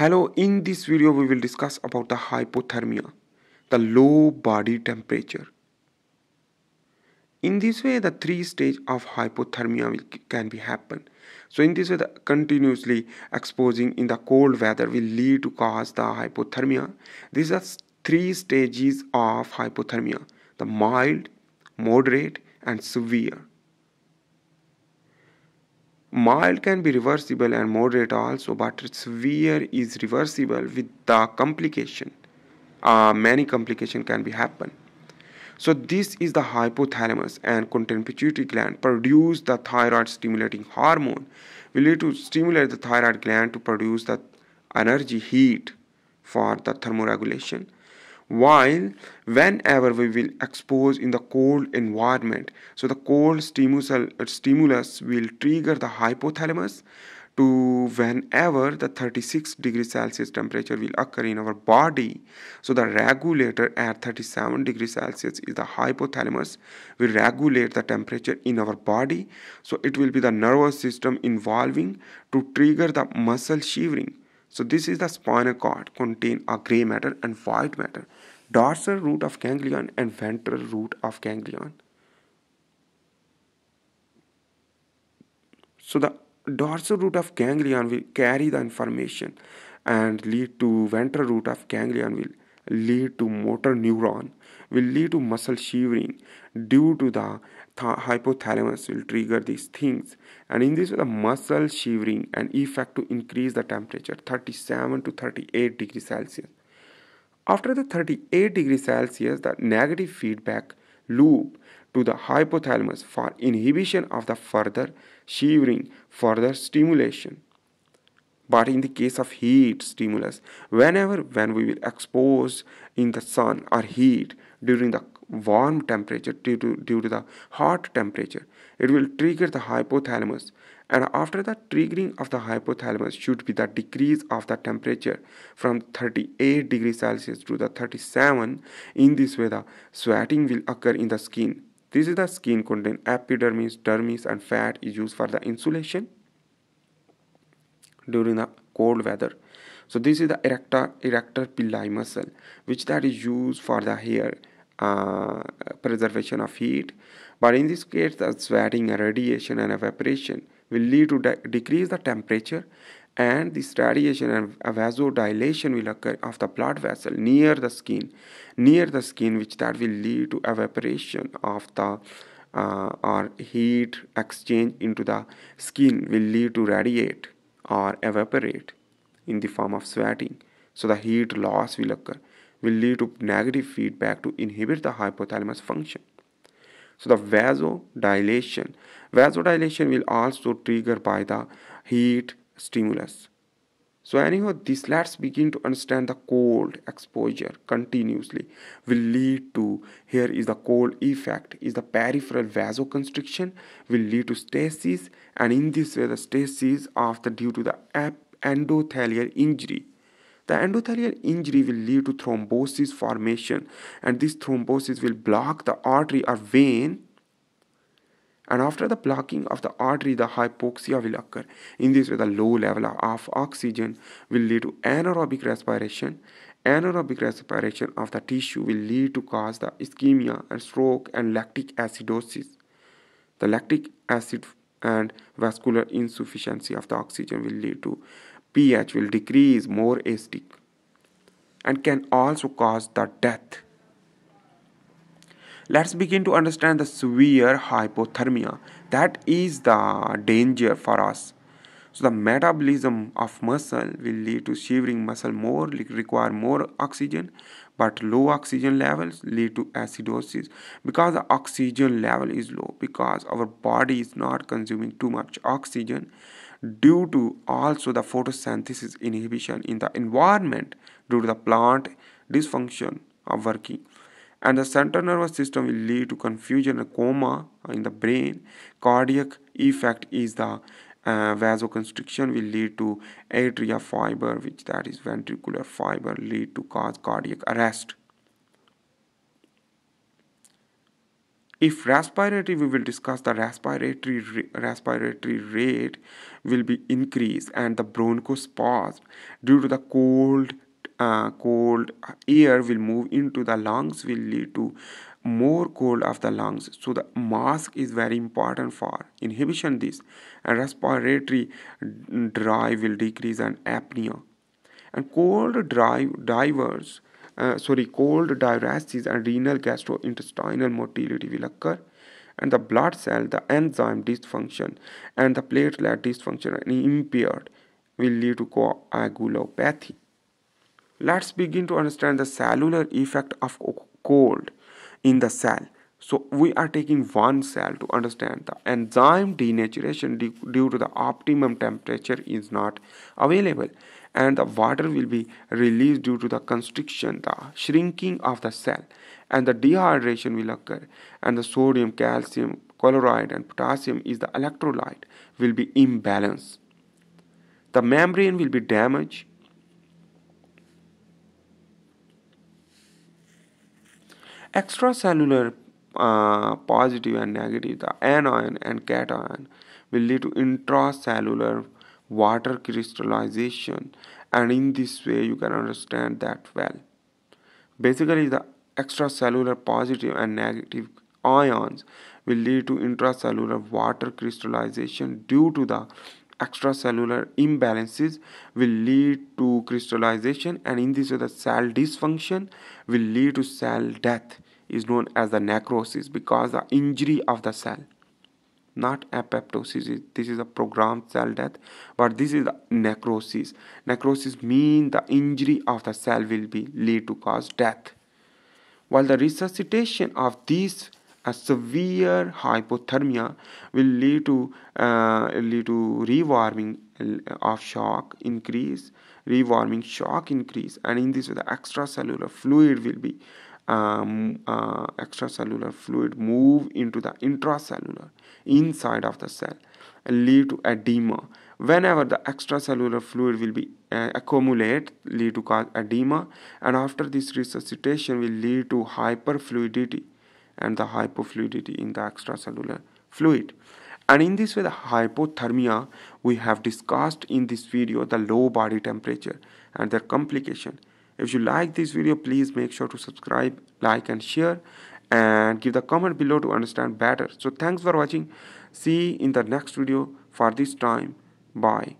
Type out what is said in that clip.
Hello, in this video we will discuss about the hypothermia, the low body temperature. In this way, the three stage of hypothermia can be happen. So in this way, the continuously exposing in the cold weather will lead to cause the hypothermia. These are three stages of hypothermia: the mild, moderate, and severe. Mild can be reversible and moderate also, but severe is reversible with the complication. Uh, many complication can be happen. So this is the hypothalamus and content pituitary gland produce the thyroid stimulating hormone. We need to stimulate the thyroid gland to produce the energy heat for the thermoregulation while whenever we will expose in the cold environment. So the cold stimulus, uh, stimulus will trigger the hypothalamus to whenever the 36 degrees celsius temperature will occur in our body. So the regulator at 37 degrees celsius is the hypothalamus will regulate the temperature in our body. So it will be the nervous system involving to trigger the muscle shivering so this is the spinal cord contain a gray matter and white matter, dorsal root of ganglion and ventral root of ganglion. So the dorsal root of ganglion will carry the information and lead to ventral root of ganglion will lead to motor neuron will lead to muscle shivering due to the th- hypothalamus will trigger these things. And in this way the muscle shivering and effect to increase the temperature 37 to 38 degrees celsius. After the 38 degrees celsius the negative feedback loop to the hypothalamus for inhibition of the further shivering further stimulation. But in the case of heat stimulus whenever when we will expose in the sun or heat during the warm temperature due to, due to the hot temperature. It will trigger the hypothalamus. And after the triggering of the hypothalamus should be the decrease of the temperature from 38 degrees celsius to the 37 in this way the sweating will occur in the skin. This is the skin contain epidermis dermis and fat is used for the insulation during the cold weather. So this is the erector erector pili muscle which that is used for the hair uh, preservation of heat but in this case the sweating radiation and evaporation will lead to de- decrease the temperature and this radiation and vasodilation will occur of the blood vessel near the skin near the skin which that will lead to evaporation of the uh, or heat exchange into the skin will lead to radiate or evaporate in the form of sweating. So the heat loss will occur, will lead to negative feedback to inhibit the hypothalamus function. So the vasodilation, vasodilation will also trigger by the heat stimulus. So anyhow, this let's begin to understand the cold exposure continuously will lead to here is the cold effect is the peripheral vasoconstriction will lead to stasis and in this way the stasis after due to the endothelial injury. The endothelial injury will lead to thrombosis formation and this thrombosis will block the artery or vein. And after the blocking of the artery the hypoxia will occur. In this way the low level of oxygen will lead to anaerobic respiration. Anaerobic respiration of the tissue will lead to cause the ischemia and stroke and lactic acidosis. The lactic acid and vascular insufficiency of the oxygen will lead to ph will decrease more acidic and can also cause the death. Let's begin to understand the severe hypothermia. That is the danger for us. So the metabolism of muscle will lead to shivering muscle more require more oxygen but low oxygen levels lead to acidosis. Because the oxygen level is low because our body is not consuming too much oxygen due to also the photosynthesis inhibition in the environment due to the plant dysfunction of working. And the central nervous system will lead to confusion and coma in the brain. Cardiac effect is the uh, vasoconstriction will lead to atria fiber which that is ventricular fiber lead to cause cardiac arrest if respiratory we will discuss the respiratory respiratory rate will be increased and the bronchospasm due to the cold uh, cold air will move into the lungs will lead to more cold of the lungs. So the mask is very important for inhibition this and respiratory drive will decrease and apnea. And cold drive divers uh, sorry cold diuresis and renal gastrointestinal motility will occur and the blood cell the enzyme dysfunction and the platelet dysfunction and impaired will lead to coagulopathy let's begin to understand the cellular effect of cold in the cell. So we are taking one cell to understand the enzyme denaturation due to the optimum temperature is not available and the water will be released due to the constriction, the shrinking of the cell and the dehydration will occur and the sodium, calcium, chloride and potassium is the electrolyte will be imbalanced. The membrane will be damaged Extracellular uh, positive and negative, the anion and cation will lead to intracellular water crystallization. And in this way you can understand that well. Basically the extracellular positive and negative ions will lead to intracellular water crystallization due to the extracellular imbalances will lead to crystallization. And in this way the cell dysfunction will lead to cell death is known as the necrosis because the injury of the cell not apoptosis. This is a programmed cell death but this is the necrosis. Necrosis means the injury of the cell will be lead to cause death. While the resuscitation of these a severe hypothermia will lead to uh, lead to rewarming of shock increase rewarming shock increase. And in this way the extracellular fluid will be um, uh, extracellular fluid move into the intracellular inside of the cell and lead to edema whenever the extracellular fluid will be uh, accumulate lead to cause edema and after this resuscitation will lead to hyperfluidity and the hypofluidity in the extracellular fluid. And in this way, the hypothermia we have discussed in this video the low body temperature and their complication. If you like this video, please make sure to subscribe, like, and share, and give the comment below to understand better. So, thanks for watching. See in the next video. For this time, bye.